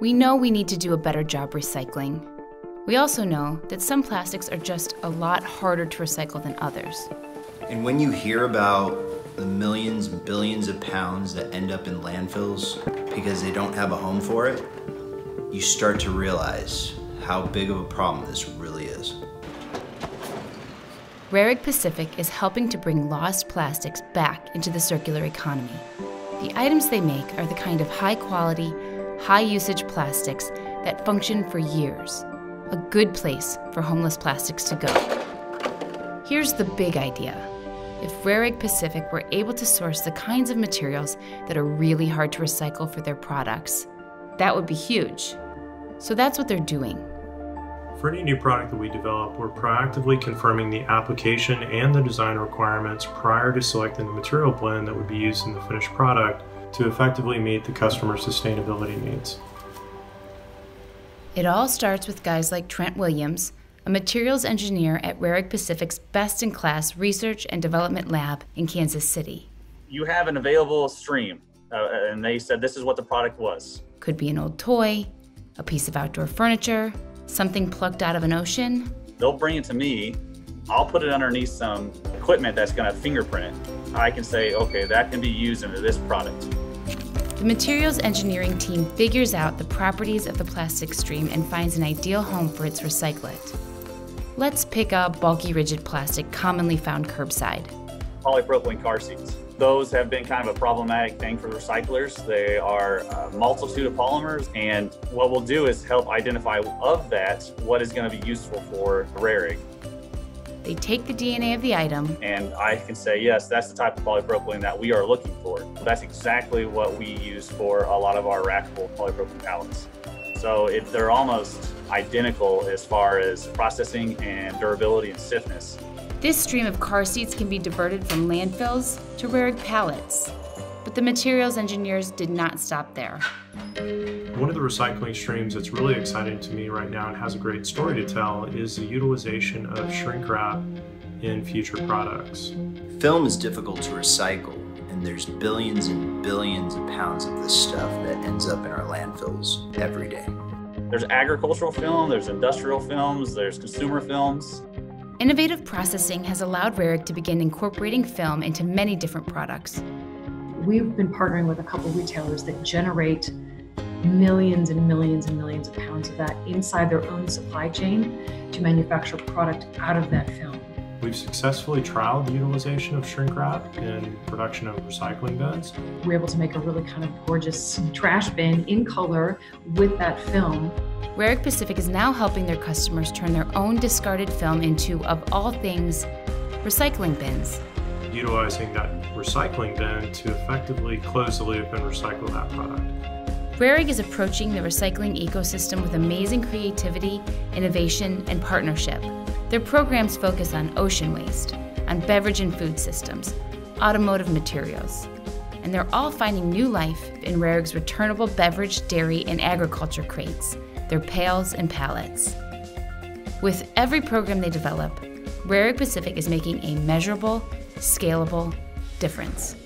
We know we need to do a better job recycling. We also know that some plastics are just a lot harder to recycle than others. And when you hear about the millions and billions of pounds that end up in landfills because they don't have a home for it, you start to realize how big of a problem this really is. Rehrig Pacific is helping to bring lost plastics back into the circular economy. The items they make are the kind of high quality, high usage plastics that function for years. A good place for homeless plastics to go. Here's the big idea. If Rehrig Pacific were able to source the kinds of materials that are really hard to recycle for their products, that would be huge. So that's what they're doing. For any new product that we develop, we're proactively confirming the application and the design requirements prior to selecting the material blend that would be used in the finished product to effectively meet the customer's sustainability needs. It all starts with guys like Trent Williams, a materials engineer at Rehrig Pacific's best in class research and development lab in Kansas City. You have an available stream, uh, and they said this is what the product was. Could be an old toy, a piece of outdoor furniture, something plucked out of an ocean. They'll bring it to me. I'll put it underneath some equipment that's going to fingerprint it. I can say, okay, that can be used into this product. The materials engineering team figures out the properties of the plastic stream and finds an ideal home for its recyclate. Let's pick up bulky rigid plastic commonly found curbside. Polypropylene car seats. Those have been kind of a problematic thing for recyclers. They are a multitude of polymers, and what we'll do is help identify of that what is going to be useful for Rehrig. They take the DNA of the item, and I can say, yes, that's the type of polypropylene that we are looking for. That's exactly what we use for a lot of our rackable polypropylene pallets. So it, they're almost identical as far as processing and durability and stiffness. This stream of car seats can be diverted from landfills to Rehrig pallets. But the materials engineers did not stop there. One of the recycling streams that's really exciting to me right now and has a great story to tell is the utilization of shrink wrap in future products. Film is difficult to recycle, and there's billions and billions of pounds of this stuff that ends up in our landfills every day. There's agricultural film, there's industrial films, there's consumer films. Innovative processing has allowed Rehrig to begin incorporating film into many different products. We've been partnering with a couple retailers that generate millions and millions and millions of pounds of that inside their own supply chain to manufacture product out of that film. We've successfully trialed the utilization of shrink wrap in production of recycling bins. We're able to make a really kind of gorgeous trash bin in color with that film Rehrig Pacific is now helping their customers turn their own discarded film into, of all things, recycling bins. Utilizing that recycling bin to effectively close the loop and recycle that product. Rehrig is approaching the recycling ecosystem with amazing creativity, innovation, and partnership. Their programs focus on ocean waste, on beverage and food systems, automotive materials, and they're all finding new life in Rehrig's returnable beverage, dairy, and agriculture crates their pails and pallets. With every program they develop, Rehrig Pacific is making a measurable, scalable difference.